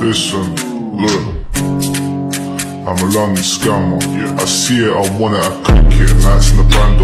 Listen, look. I'm a London scammer. I see it, I want it, I click it. Nights in the brand.